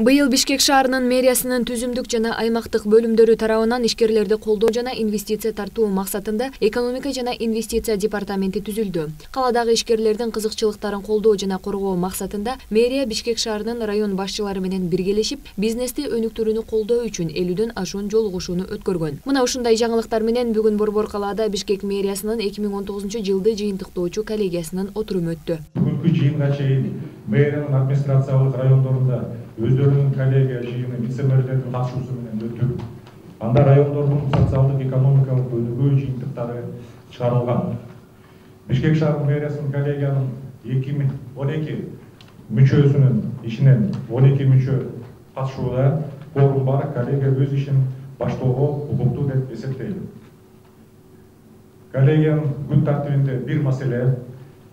быйыл бишкек шаарынын мэриясынын түзүмдүк жана аймактык бөлүмдөрү тарабынан ишкерлерди колдоо жана инвестиция тартуу максатында экономика жана инвестиция департаменти түзүлдү. Кааладагы ишкерлердин кызыкчылыктарын колдоо жана коргоо максатында мэрия бишкек шаарынын район башчылары менен биргелешип бизнести өнүктүрүүнү колдоо үчүн элүүдөн ашуун жолугушууну өткөргөн. Мына ушундай жаңылыктар менен бүгүн борбор калаада бишкек мэриясынын эки миң он тогузунчу жылды жыйынтыктоочу коллегиясынын отуруму өттү. Бүгүнкү жыйынга чейин мэриянын администрациялык райондорунда өздөрүнүн коллегия жыйыны вице мэрлердин катышуусу менен өтүп анда райондордун социалдык экономикалык өнүгүү жыйынтыктары чыгарылган бишкек шаар мэриясынын коллегиянын эки миң он эки мүчөсүнүн ичинен он эки мүчө катышууда кворум бар коллегия өз ишин баштоого укуктуу деп эсептейт коллегиянын күн тартибинде бир маселе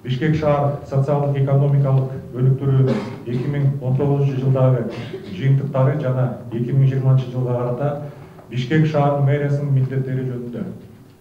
бишкек шаар социалдык экономикалык өнүктүрүү эки миң он тогузунчу жылдагы жыйынтыктары жана эки миң жыйырманчы жылга карата бишкек шаарынын мэриясынын милдеттери жөнүндө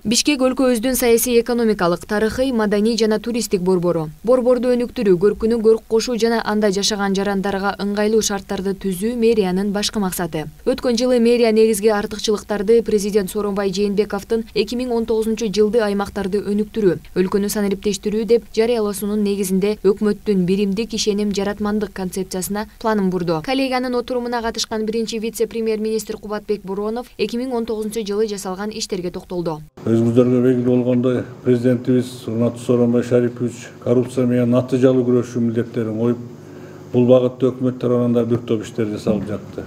бишкек өлкөбүздүн саясий экономикалык тарыхый маданий жана туристтик борбору. Борборду өнүктүрүү көркүнө көрк кошуу жана анда жашаган жарандарга ыңгайлуу шарттарды түзүү мэриянын башкы максаты. Өткөн жылы мэрия негизги артыкчылыктарды президент сооронбай жээнбековдун эки миң он тогузунчу жылды аймактарды өнүктүрүү өлкөнү санариптештирүү деп жарыялоосунун негизинде өкмөттүн биримдик ишеним жаратмандык концепциясына планын бурду. Коллегиянын отурумуна катышкан биринчи вице премьер министр кубатбек боронов эки миң он тогузунчу жылы жасалган иштерге токтолду өзүңүздөргө белгилүү болгондой президентибиз урматтуу сооронбай шарипович коррупция менен натыйжалуу күрөшүү милдеттерин коюп бул багытта өкмөт тарабынан бир топ иштер жасалып жатты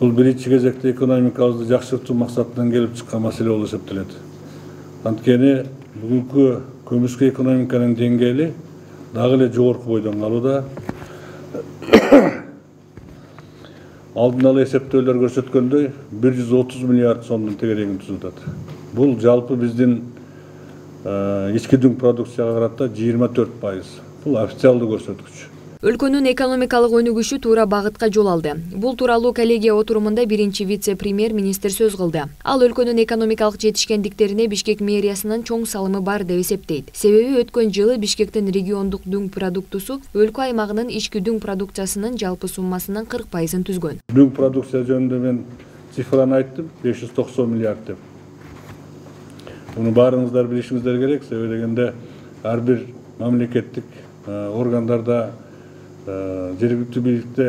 бул биринчи кезекте экономикабызды жакшыртуу максатынан келип чыккан маселе болуп эсептелет анткени бүгүнкү көмүскө экономиканын деңгээли дагы эле жогорку бойдон калууда алдын ала эсептөөлөр көрсөткөндөй бир жүз отуз миллиард сомдун тегерегин түзүп атат бул жалпы дүң продукцияга карата жыйырма төрт пайыз. Бул официалдуу көрсөткүч өлкөнүн экономикалык өнүгүшү туура багытка жол алды. Бул тууралуу коллегия отурумунда биринчи вице премьер министр сөз кылды. Ал өлкөнүн экономикалык жетишкендиктерине бишкек мэриясынын чоң салымы бар деп эсептейт. Себеби өткөн жылы бишкектин региондук дүң продуктусу өлкө аймагынын ички дүң продукциясынын жалпы суммасынын кырк пайызын түзгөн. Дүң продукция жөнүндө мен цифраны айттым. Беш жүз токсон миллиард деп. Муну баарыңыздар билишиңиздер керек себеби дегенде ар бир мамлекеттик органдарда жергиликтүү бийликте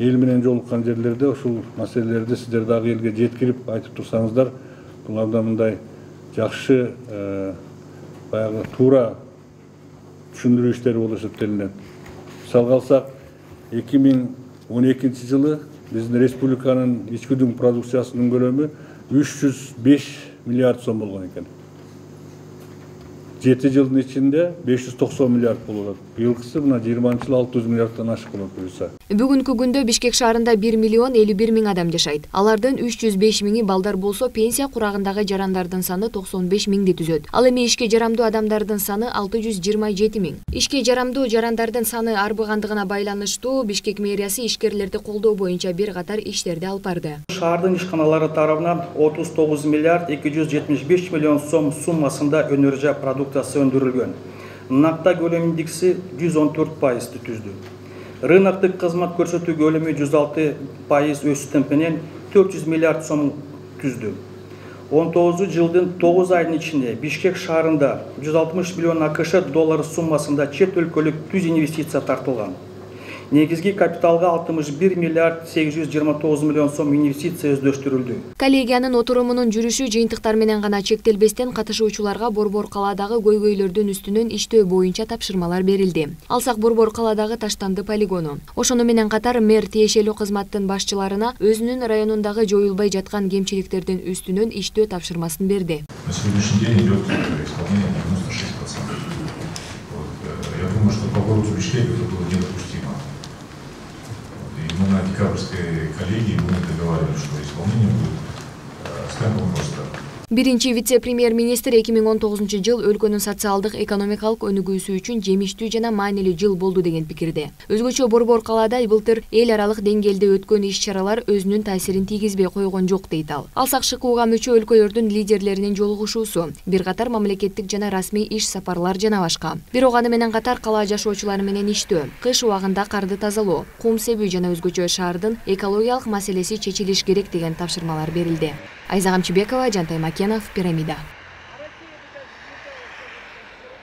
эл менен жолуккан жерлерде ушул маселелерди сиздер дагы элге жеткирип айтып турсаңыздар бул абдан мындай жакшы баягы туура түшүндүрүү иштери болуп эсептелинет мисалга алсак эки миң он экинчи жылы дүң продукциясынын көлөмү үч жүз беш миллиард сом болгон экен жети жылдын ичинде беш жүз токсон миллиард болуп атат быйылкысы мына жыйырманчы жылы алты жүз миллиарддан ашык болот буюрса бүгүнкү күндө бишкек шаарында бир миллион элүү бир миң адам жашайт алардын үч жүз беш миңи балдар болсо пенсия курагындагы жарандардын саны токсон беш миңди түзөт ал эми ишке жарамдуу адамдардын саны алты жүз жыйырма жети миң. Ишке жарамдуу жарандардын саны арбыгандыгына байланыштуу бишкек мэриясы ишкерлерди колдоо боюнча бир катар иштерди алып барды. Шаардын ишканалары тарабынан отуз тогуз миллиард эки жүз жетимиш беш миллион сом суммасында өнөр жай продукт накта көлөм индекси жүз он төрт пайызды түздү рыноктук кызмат көрсөтүү көлөмү жүз алты пайыз өсүү темпинен төрт жүз миллиард сом он тогузу жылдын тогуз айынын ичинде бишкек жүз алтымыш миллион акш доллары суммасында чет өлкөлүк түз инвестиция тартылган негизги капиталга алтымыш бир миллиард сегиз жүз жыйырма тогуз миллион сом инвестиция өздөштүрүлдү. Коллегиянын отурумунун жүрүшү жыйынтыктар менен гана чектелбестен катышуучуларга борбор калаадагы көйгөйлөрдүн үстүнөн иштөө боюнча тапшырмалар берилди. Алсак борбор калаадагы таштанды полигону. Ошону менен катар мэр тиешелүү кызматтын башчыларына өзүнүн районундагы жоюлбай жаткан кемчиликтердин үстүнөн иштөө тапшырмасын берди. На сегодняшний день идет исполнение девяносто шесть процентов. Э, я думаю что по городу бишкек это было недопустимо декабрьской коллегии мы договаривались, что исполнение будет с темпом роста. Биринчи вице премьер министр эки миң он тогузунчу жыл өлкөнүн социалдык экономикалык өнүгүүсү үчүн жемиштүү жана маанилүү жыл болду деген пикирде өзгөчө борбор калаада былтыр эл аралык деңгээлде өткөн иш чаралар өзүнүн таасирин тийгизбей койгон жок дейт ал. Алсак шкуга мүчө өлкөлөрдүн лидерлеринин жолугушуусу бир катар мамлекеттик жана расмий иш сапарлар жана башка. Бирок аны менен катар калаа жашоочулары менен иштөө кыш убагында карды тазалоо кум себүү жана өзгөчө шаардын экологиялык маселеси чечилиш керек деген тапшырмалар берилди. Айза камчыбекова жантай макенов пирамида